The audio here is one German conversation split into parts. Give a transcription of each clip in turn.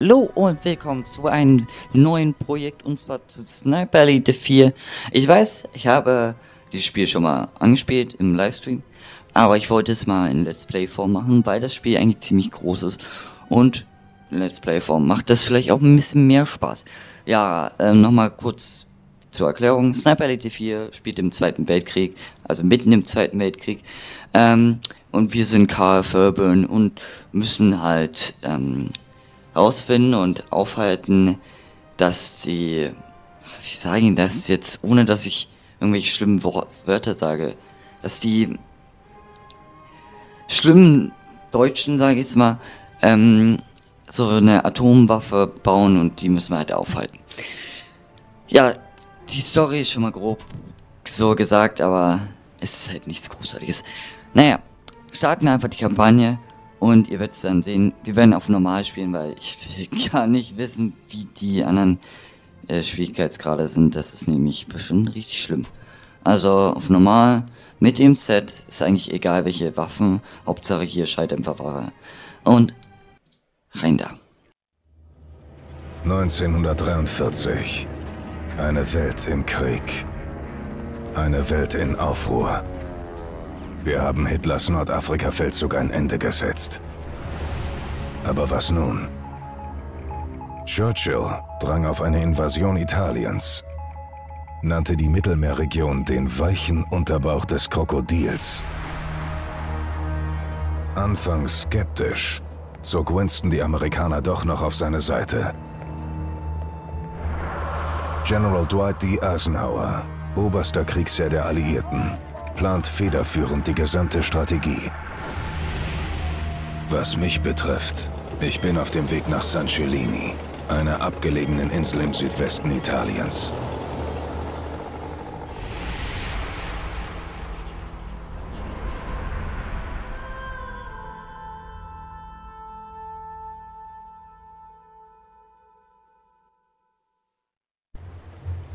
Hallo und willkommen zu einem neuen Projekt und zwar zu Sniper Elite 4. Ich weiß, ich habe dieses Spiel schon mal angespielt im Livestream, aber ich wollte es mal in Let's Play Form machen, weil das Spiel eigentlich ziemlich groß ist und in Let's Play Form macht das vielleicht auch ein bisschen mehr Spaß. Ja, ähm, nochmal kurz zur Erklärung. Sniper Elite 4 spielt im Zweiten Weltkrieg, also mitten im Zweiten Weltkrieg. Ähm, und wir sind Karl Fairburn und müssen halt ähm, herausfinden und aufhalten, dass die, wie sage ich das jetzt, ohne dass ich irgendwelche schlimmen Wörter sage, dass die schlimmen Deutschen, sage ich jetzt mal, ähm, so eine Atomwaffe bauen und die müssen wir halt aufhalten. Ja, die Story ist schon mal grob so gesagt, aber es ist halt nichts Großartiges. Naja, starten einfach die Kampagne und ihr werdet es dann sehen, wir werden auf normal spielen, weil ich will gar nicht wissen, wie die anderen äh, Schwierigkeitsgrade sind. Das ist nämlich bestimmt richtig schlimm. Also auf normal, mit dem Set ist eigentlich egal welche Waffen, Hauptsache hier Schalldämpfer war. Und rein da. 1943. Eine Welt im Krieg. Eine Welt in Aufruhr. Wir haben Hitlers Nordafrika-Feldzug ein Ende gesetzt. Aber was nun? Churchill drang auf eine Invasion Italiens, nannte die Mittelmeerregion den weichen Unterbauch des Krokodils. Anfangs skeptisch, zog Winston die Amerikaner doch noch auf seine Seite. General Dwight D. Eisenhower, oberster Kriegsherr der Alliierten, plant federführend die gesamte Strategie. Was mich betrifft, ich bin auf dem Weg nach San Cellini, einer abgelegenen Insel im Südwesten Italiens.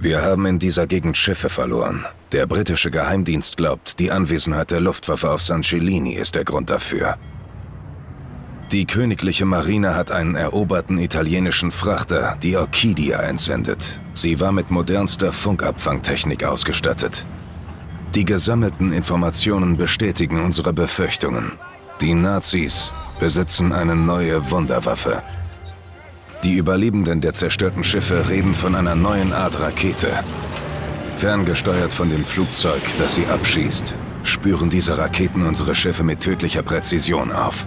Wir haben in dieser Gegend Schiffe verloren. Der britische Geheimdienst glaubt, die Anwesenheit der Luftwaffe auf San Cellini ist der Grund dafür. Die königliche Marine hat einen eroberten italienischen Frachter, die Orchidia, entsendet. Sie war mit modernster Funkabfangtechnik ausgestattet. Die gesammelten Informationen bestätigen unsere Befürchtungen. Die Nazis besitzen eine neue Wunderwaffe. Die Überlebenden der zerstörten Schiffe reden von einer neuen Art Rakete. Ferngesteuert von dem Flugzeug, das sie abschießt, spüren diese Raketen unsere Schiffe mit tödlicher Präzision auf.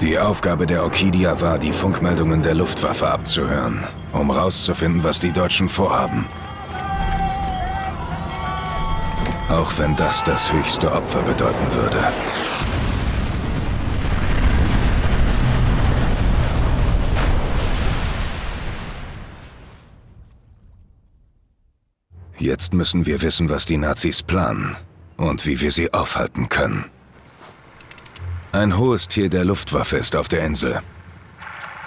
Die Aufgabe der Orchidia war, die Funkmeldungen der Luftwaffe abzuhören, um rauszufinden, was die Deutschen vorhaben. Auch wenn das das höchste Opfer bedeuten würde. Jetzt müssen wir wissen, was die Nazis planen und wie wir sie aufhalten können. Ein hohes Tier der Luftwaffe ist auf der Insel.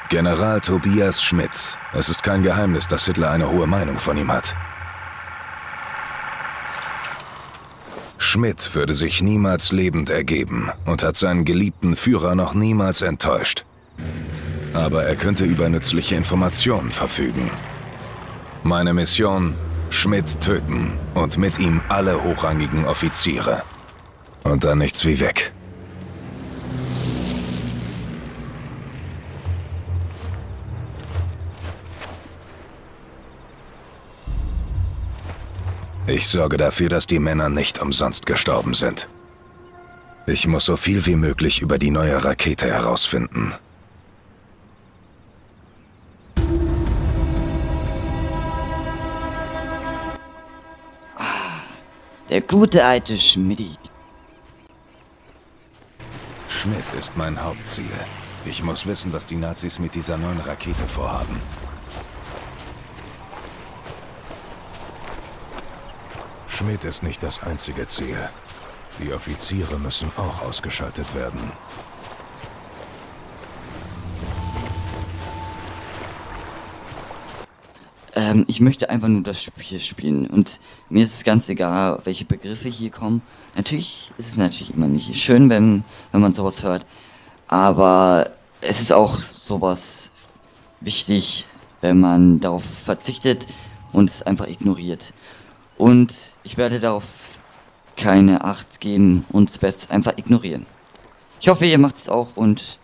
General Tobias Schmitz. Es ist kein Geheimnis, dass Hitler eine hohe Meinung von ihm hat. Schmidt würde sich niemals lebend ergeben und hat seinen geliebten Führer noch niemals enttäuscht. Aber er könnte über nützliche Informationen verfügen. Meine Mission, Schmidt töten und mit ihm alle hochrangigen Offiziere. Und dann nichts wie weg. Ich sorge dafür, dass die Männer nicht umsonst gestorben sind. Ich muss so viel wie möglich über die neue Rakete herausfinden. Der gute alte Schmidti. Schmidt ist mein Hauptziel. Ich muss wissen, was die Nazis mit dieser neuen Rakete vorhaben. Schmidt ist nicht das einzige Ziel. Die Offiziere müssen auch ausgeschaltet werden. Ähm, ich möchte einfach nur das Spiel spielen. Und mir ist es ganz egal, welche Begriffe hier kommen. Natürlich ist es natürlich immer nicht schön, wenn, wenn man sowas hört. Aber es ist auch sowas wichtig, wenn man darauf verzichtet und es einfach ignoriert. Und ich werde darauf keine Acht geben und werde es einfach ignorieren. Ich hoffe, ihr macht es auch und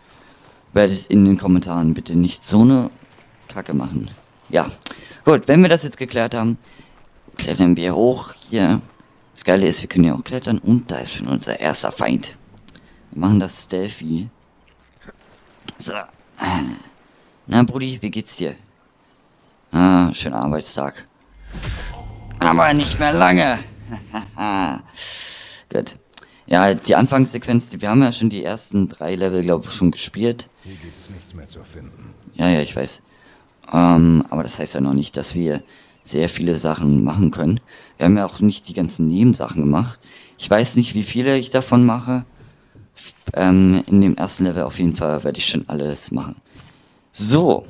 werdet in den Kommentaren bitte nicht so eine Kacke machen. Ja, gut, wenn wir das jetzt geklärt haben, klettern wir hoch hier. Das Geile ist, wir können ja auch klettern und da ist schon unser erster Feind. Wir machen das stealthy. So. Na, Brudi, wie geht's dir? Ah, schöner Arbeitstag. Aber nicht mehr lange. Gut. Ja, die Anfangssequenz, wir haben ja schon die ersten drei Level, glaube ich, schon gespielt. Hier gibt's nichts mehr zu finden. Ja, ja, ich weiß. Ähm, aber das heißt ja noch nicht, dass wir sehr viele Sachen machen können. Wir haben ja auch nicht die ganzen Nebensachen gemacht. Ich weiß nicht, wie viele ich davon mache. Ähm, in dem ersten Level auf jeden Fall werde ich schon alles machen. So.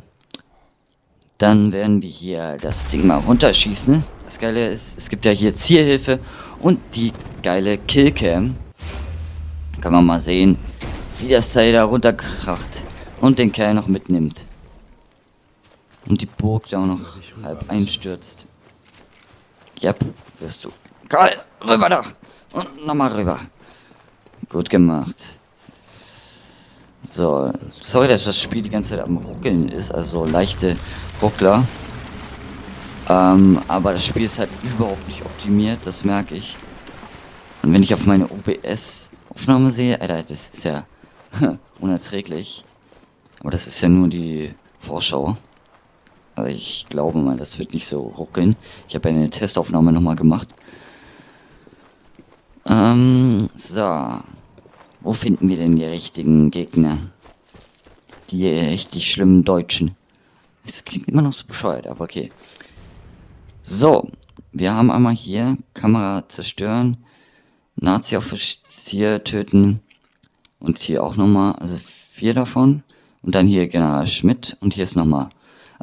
Dann werden wir hier das Ding mal runterschießen. Das Geile ist, es gibt ja hier Zielhilfe und die geile Killcam. Kann man mal sehen, wie das Teil da runterkracht und den Kerl noch mitnimmt. Und die Burg da auch noch halb einstürzt. Yep, wirst du. Geil, rüber da. Und nochmal rüber. Gut gemacht. So, sorry, dass das Spiel die ganze Zeit am Ruckeln ist, also so leichte Ruckler. Ähm, aber das Spiel ist halt überhaupt nicht optimiert, das merke ich. Und wenn ich auf meine OBS-Aufnahme sehe, Alter, das ist ja unerträglich. Aber das ist ja nur die Vorschau. Also ich glaube mal, das wird nicht so ruckeln. Ich habe eine Testaufnahme nochmal gemacht. Ähm, so. Wo finden wir denn die richtigen Gegner? Die richtig schlimmen Deutschen. Das klingt immer noch so bescheuert, aber okay. So, wir haben einmal hier Kamera zerstören, Nazi-Offizier töten und hier auch nochmal, also vier davon. Und dann hier General Schmidt und hier ist nochmal.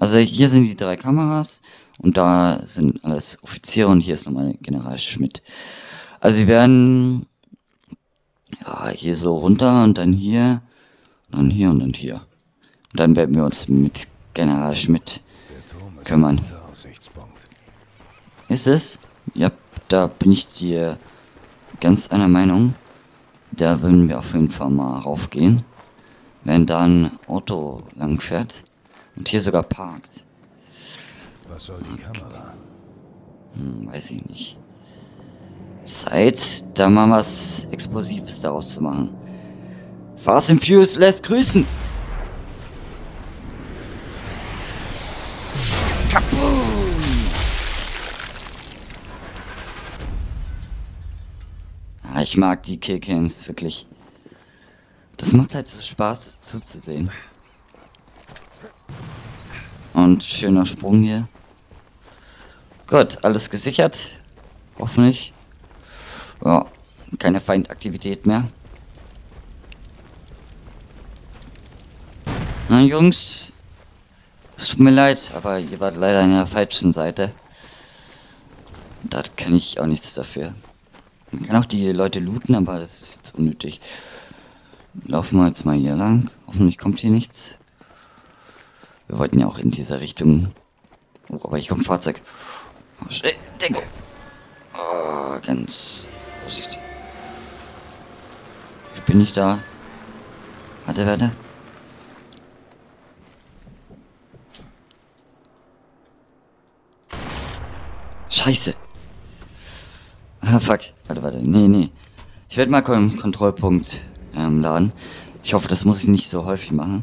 Also hier sind die drei Kameras und da sind alles Offiziere und hier ist nochmal General Schmidt. Also wir werden ja, hier so runter und dann hier, dann hier und dann hier. Und dann werden wir uns mit General Schmidt kümmern. Ist es? Ja, da bin ich dir ganz einer Meinung. Da würden wir auf jeden Fall mal raufgehen. Wenn da ein Auto lang fährt und hier sogar parkt. Was soll die Kamera? Hm, weiß ich nicht. Zeit, da mal was Explosives daraus zu machen. Fast and Furious lässt grüßen. Kaboom! Ah, ich mag die Killcams wirklich. Das macht halt so Spaß zuzusehen. Und schöner Sprung hier. Gut, alles gesichert. Hoffentlich. Ja, keine Feindaktivität mehr. Na Jungs, es tut mir leid, aber ihr wart leider an der falschen Seite. Da kann ich auch nichts dafür. Man kann auch die Leute looten, aber das ist jetzt unnötig. Laufen wir jetzt mal hier lang. Hoffentlich kommt hier nichts. Wir wollten ja auch in dieser Richtung. Oh, aber hier kommt ein Fahrzeug. Oh, schnell, Deko. Oh, ganz Vorsicht. Ich bin nicht da. Warte, warte. Scheiße. Ah, fuck. Warte, warte. Nee, nee. Ich werde mal einen Kontrollpunkt ähm, laden. Ich hoffe, das muss ich nicht so häufig machen.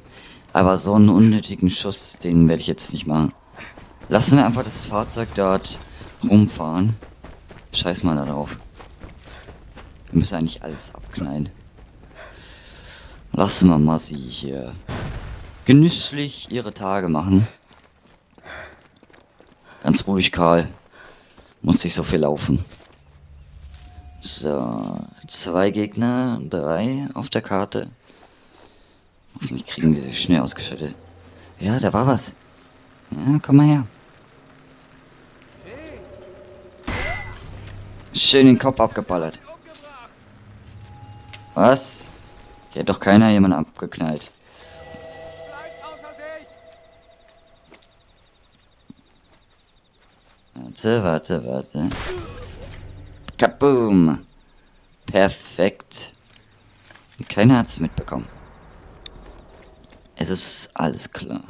Aber so einen unnötigen Schuss, den werde ich jetzt nicht machen. Lassen wir einfach das Fahrzeug dort rumfahren. Scheiß mal darauf. Wir müssen eigentlich alles abknallen. Lassen wir mal sie hier genüsslich ihre Tage machen. Ganz ruhig, Karl. Muss nicht so viel laufen. So, zwei Gegner, drei auf der Karte. Hoffentlich kriegen wir sie schnell ausgeschaltet. Ja, da war was. Ja, komm mal her. Schön den Kopf abgeballert. Was? Hier hat doch keiner jemand ab abgeknallt. Warte, warte, warte. Kaboom! Perfekt. Keiner hat es mitbekommen. Es ist alles klar.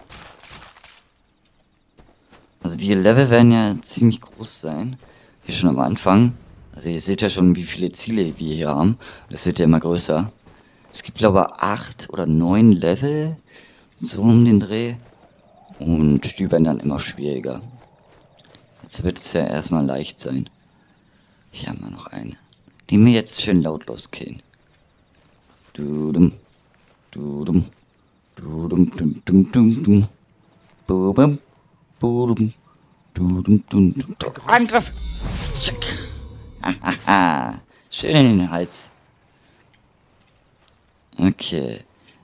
Also die Level werden ja ziemlich groß sein. Hier schon am Anfang. Also ihr seht ja schon, wie viele Ziele wir hier haben. Das wird ja immer größer. Es gibt glaube ich acht oder neun Level. So um den Dreh. Und die werden dann immer schwieriger. Jetzt wird es ja erstmal leicht sein. Hier haben wir noch einen. Den wir jetzt schön lautlos killen. Du dum. Du dum. Angriff! Schön in den Hals. Okay.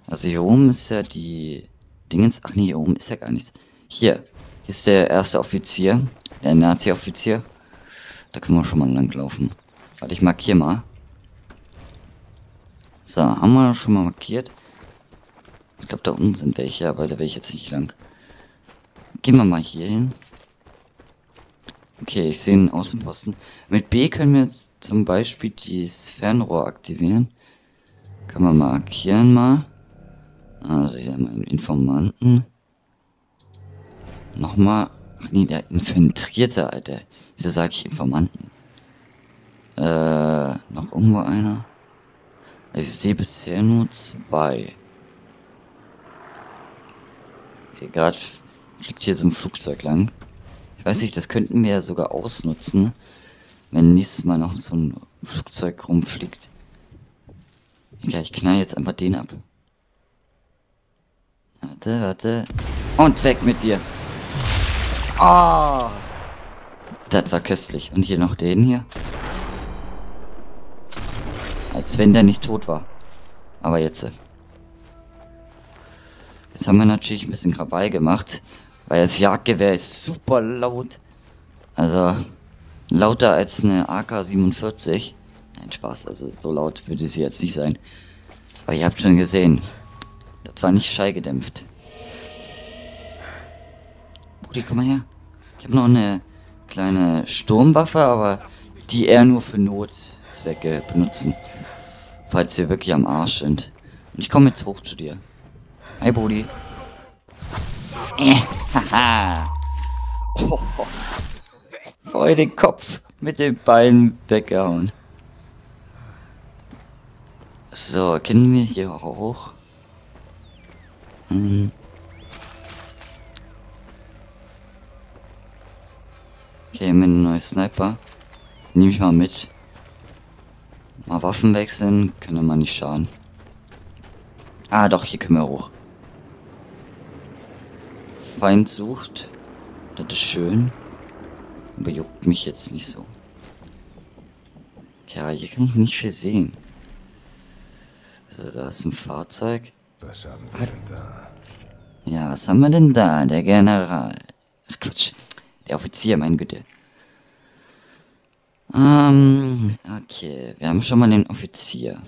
Also hier oben ist ja die Dingens. Ach nee, hier oben ist ja gar nichts. Hier. Hier ist der erste Offizier. Der Nazi-Offizier. Da können wir schon mal langlaufen. Warte, ich markiere mal. So, haben wir schon mal markiert. Glaube, da unten sind welche, aber da will ich jetzt nicht lang. Gehen wir mal hier hin. Okay, ich sehe einen Außenposten. Mit B können wir jetzt zum Beispiel das Fernrohr aktivieren. Können wir markieren mal. Also hier haben wir einen Informanten. Nochmal. Ach nee, der Infiltrierte, Alter. Wieso sage ich Informanten? Äh, noch irgendwo einer? Also ich sehe bisher nur zwei. Gerade fliegt hier so ein Flugzeug lang. Ich weiß nicht, das könnten wir ja sogar ausnutzen, wenn nächstes Mal noch so ein Flugzeug rumfliegt. Ja, ich knall jetzt einfach den ab. Warte, warte. Und weg mit dir. Oh! Das war köstlich. Und hier noch den hier. Als wenn der nicht tot war. Aber jetzt. Jetzt haben wir natürlich ein bisschen Krawall gemacht. Weil das Jagdgewehr ist super laut. Also lauter als eine AK-47. Nein, Spaß. Also so laut würde sie jetzt nicht sein. Aber ihr habt schon gesehen. Das war nicht schallgedämpft. Brudi, komm mal her. Ich habe noch eine kleine Sturmwaffe, aber die eher nur für Notzwecke benutzen. Falls wir wirklich am Arsch sind. Und ich komme jetzt hoch zu dir. Hi, Brudi. Äh, haha. Oh, voll den Kopf mit den Beinen weggehauen. So, können wir hier hoch? Hm. Okay, mit einem neuen Sniper. Nehme ich mal mit. Mal Waffen wechseln, ja mal nicht schaden. Ah, doch, hier können wir hoch. Feind sucht. Das ist schön. Aber juckt mich jetzt nicht so. Ja, hier kann ich nicht viel sehen. Also, da ist ein Fahrzeug. Was haben wir denn da? Ja, was haben wir denn da? Der General. Ach Quatsch. Der Offizier, mein Güte. Ähm, okay. Wir haben schon mal den Offizier.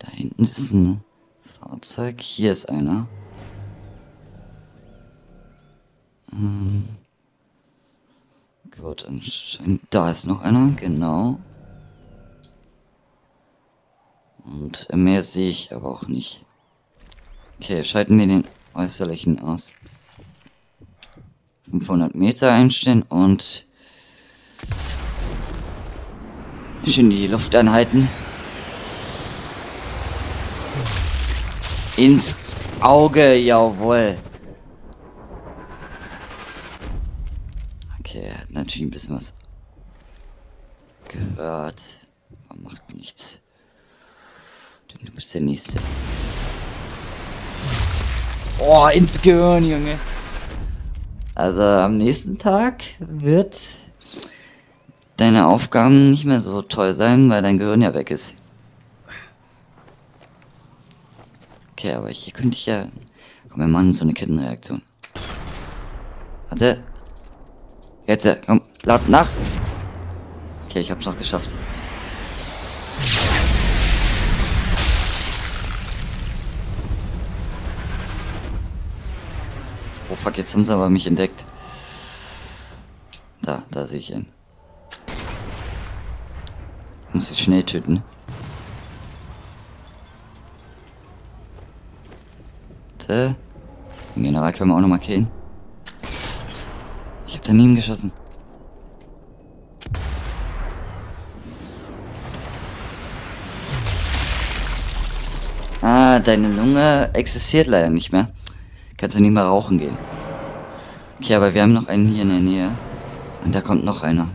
Da hinten ist ein Fahrzeug. Hier ist einer. Ähm, gut, anscheinend. Da ist noch einer, genau. Und mehr sehe ich aber auch nicht. Okay, schalten wir den äußerlichen aus. 500 Meter einstellen und schön die Luft anhalten. Ins Auge, jawohl. Okay, er hat natürlich ein bisschen was gehört. Aber macht nichts. Denn du bist der Nächste. Oh, ins Gehirn, Junge. Also am nächsten Tag wird deine Aufgaben nicht mehr so toll sein, weil dein Gehirn ja weg ist. Okay, aber hier könnte ich ja... Komm, wir machen so eine Kettenreaktion. Warte. Jetzt, äh, komm, laut nach. Okay, ich hab's noch geschafft. Oh fuck, jetzt haben sie aber mich entdeckt. Da, da sehe ich ihn. Ich muss ich schnell töten. Den General können wir auch nochmal killen. Habe daneben geschossen. Ah, deine Lunge existiert leider nicht mehr. Kannst du nicht mehr rauchen gehen. Okay, aber wir haben noch einen hier in der Nähe. Und da kommt noch einer.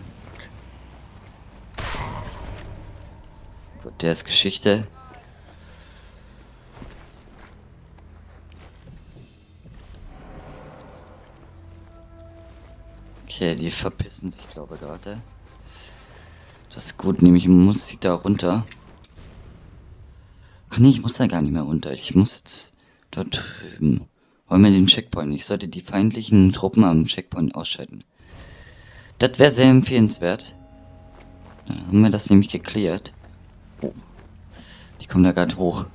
Gut, der ist Geschichte. Okay, die verpissen sich, glaube ich, gerade. Das ist gut, nämlich muss ich da runter. Ach nee, ich muss da gar nicht mehr runter. Ich muss jetzt dort drüben. Wollen wir den Checkpoint. Ich sollte die feindlichen Truppen am Checkpoint ausschalten. Das wäre sehr empfehlenswert. Dann haben wir das nämlich geklärt. Oh. Die kommen da gerade hoch.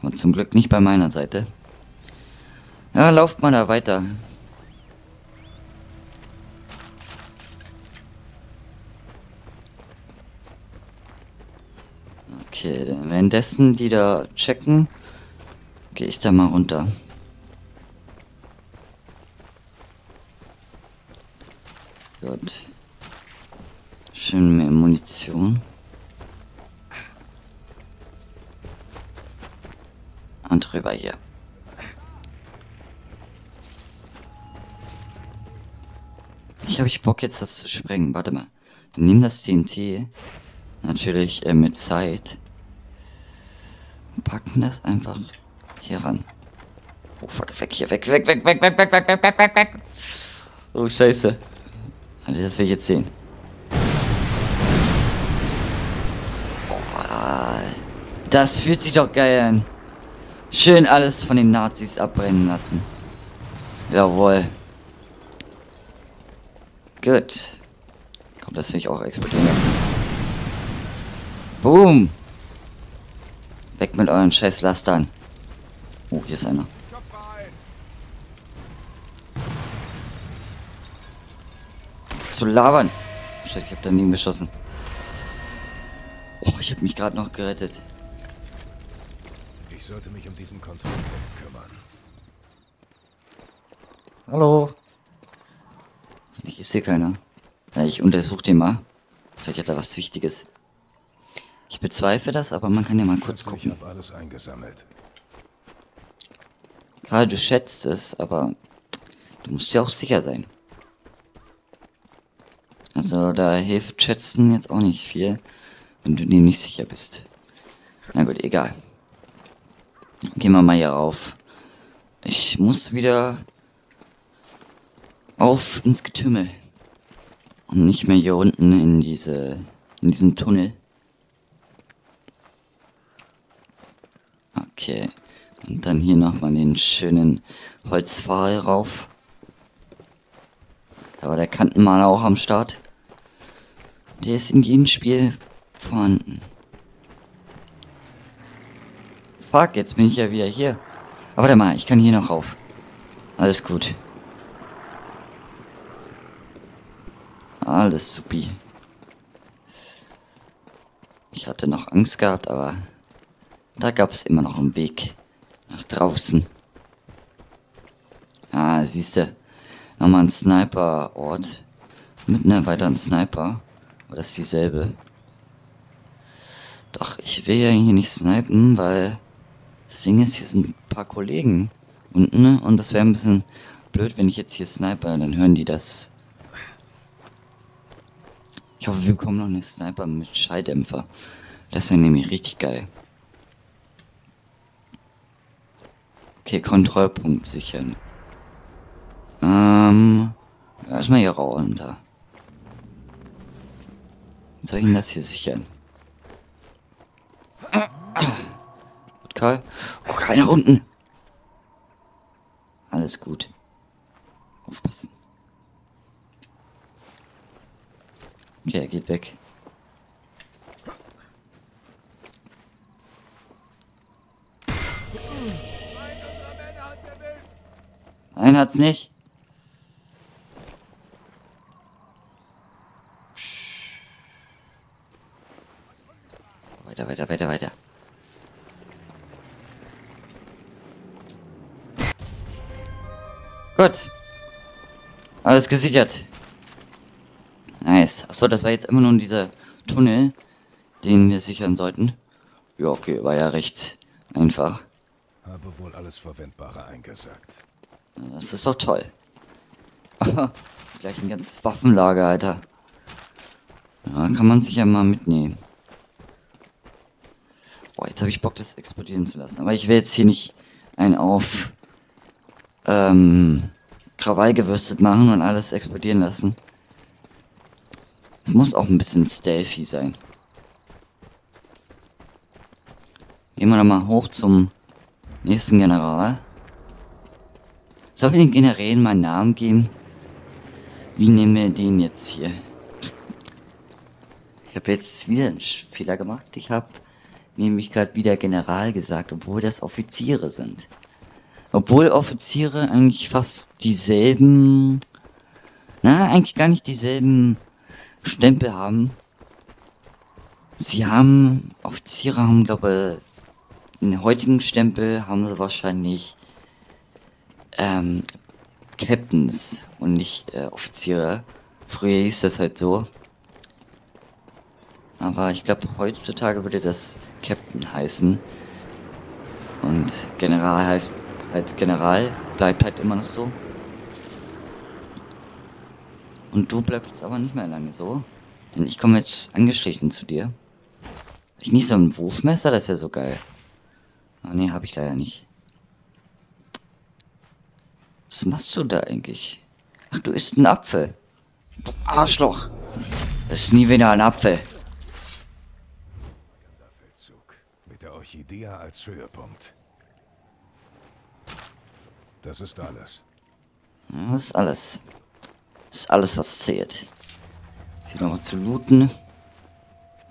Aber zum Glück nicht bei meiner Seite. Ja, lauft mal da weiter. Okay, dann währenddessen die da checken, gehe ich da mal runter. Gut. Schön mehr Munition. Und rüber hier. Ich habe ich Bock jetzt das zu sprengen. Warte mal. Wir nehmen das TNT. Natürlich äh, mit Zeit. Packen das einfach hier ran. Oh fuck, weg hier, weg, weg, weg, weg, weg, weg, weg, weg, weg, weg, weg. Oh scheiße. Also das will ich jetzt sehen. Boah, das fühlt sich doch geil an. Schön alles von den Nazis abbrennen lassen. Jawohl. Gut. Komm, das will ich auch explodieren lassen. Boom. Weg mit euren scheiß Lastern. Oh, hier ist einer. Zu labern. Scheiße, ich hab daneben geschossen. Oh, ich habe mich gerade noch gerettet. Ich sollte mich um diesen Kontrollpunkt kümmern. Hallo. Ich sehe keiner. Ja, ich untersuche den mal. Vielleicht hat er was Wichtiges. Ich bezweifle das, aber man kann ja mal kurz gucken. Ich habe alles eingesammelt. Karl, du schätzt es, aber du musst ja auch sicher sein. Also da hilft Schätzen jetzt auch nicht viel, wenn du dir nicht sicher bist. Na gut, egal. Gehen wir mal hier rauf. Ich muss wieder auf ins Getümmel. Und nicht mehr hier unten in diese in diesen Tunnel. Okay. Und dann hier nochmal den schönen Holzpfahl rauf. Da war der Kantenmaler auch am Start. Der ist in jedem Spiel vorhanden. Fuck, jetzt bin ich ja wieder hier. Aber warte mal, ich kann hier noch rauf. Alles gut. Alles supi. Ich hatte noch Angst gehabt, aber da gab es immer noch einen Weg nach draußen. Ah, siehst du, nochmal ein Sniper-Ort mit einer weiteren Sniper. Aber das ist dieselbe. Doch, ich will ja hier nicht snipen, weil das Ding ist, hier sind ein paar Kollegen unten ne? und das wäre ein bisschen blöd, wenn ich jetzt hier sniper, dann hören die das. Ich hoffe, wir bekommen noch eine Sniper mit Schalldämpfer. Das wäre nämlich richtig geil. Okay, Kontrollpunkt sichern. Ähm, erstmal hier runter. Wie soll ich denn das hier sichern? Gut, Karl. Oh, keiner unten. Alles gut. Aufpassen. Okay, er geht weg. Nein, hat's nicht. Weiter, weiter, weiter, weiter. Gut. Alles gesichert. Nice. Achso, das war jetzt immer nur dieser Tunnel, den wir sichern sollten. Ja, okay, war ja recht einfach. Habe wohl alles Verwendbare eingesackt. Das ist doch toll. Gleich ein ganzes Waffenlager, Alter. Ja, kann man sich ja mal mitnehmen. Boah, jetzt habe ich Bock, das explodieren zu lassen. Aber ich will jetzt hier nicht einen auf ähm, Krawall gewürstet machen und alles explodieren lassen. Es muss auch ein bisschen stealthy sein. Gehen wir mal hoch zum nächsten General. Soll wir den Generälen mal einen Namen geben? Wie nehmen wir den jetzt hier? Ich habe jetzt wieder einen Fehler gemacht. Ich habe nämlich gerade wieder General gesagt, obwohl das Offiziere sind. Obwohl Offiziere eigentlich fast dieselben, na, eigentlich gar nicht dieselben Stempel haben. Sie haben, Offiziere haben, glaube ich, den heutigen Stempel haben sie wahrscheinlich ähm, Captains und nicht äh, Offiziere. Früher hieß das halt so. Aber ich glaube, heutzutage würde das Captain heißen. Und General heißt halt General, bleibt halt immer noch so. Und du bleibst aber nicht mehr lange so. Denn ich komme jetzt angeschlichen zu dir. Ich nicht so ein Wurfmesser, das wäre so geil. Ah, nee, habe ich leider nicht. Was machst du da eigentlich? Ach, du isst einen Apfel. Du Arschloch. Das ist nie wieder ein Apfel. Mit der Orchidea als Höhepunkt. Das ist alles. Das ist alles. Das ist alles, was zählt. Hier nochmal zu looten.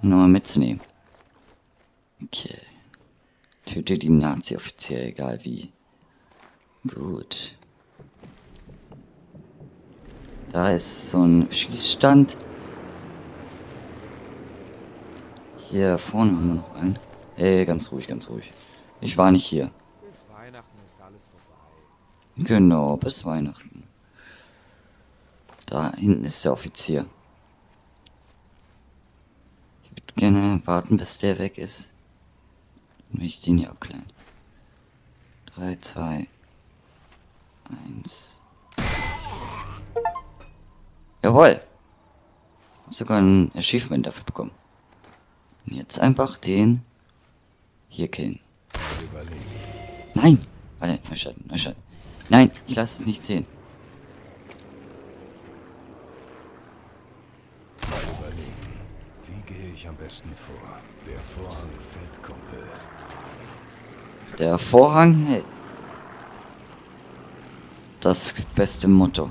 Und nochmal mitzunehmen. Okay. Töte die Nazi-Offizier, egal wie. Gut. Da ist so ein Schießstand. Hier vorne haben wir noch einen. Ey, ganz ruhig, ganz ruhig. Ich war nicht hier. Bis Weihnachten ist alles vorbei. Genau, bis Weihnachten. Da hinten ist der Offizier. Ich würde gerne warten, bis der weg ist. Dann will ich den hier abklären. 3, 2, 1. Jawohl. Hab sogar ein Achievement dafür bekommen. Und jetzt einfach den hier killen. Nein! Warte, Neustarten, Neustarten. Nein, ich lasse es nicht sehen. Wie gehe ich am besten vor? Der Vorhang fällt, Kumpel. Der Vorhang hält. Das beste Motto.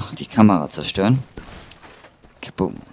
Noch die Kamera zerstören. Kaboom.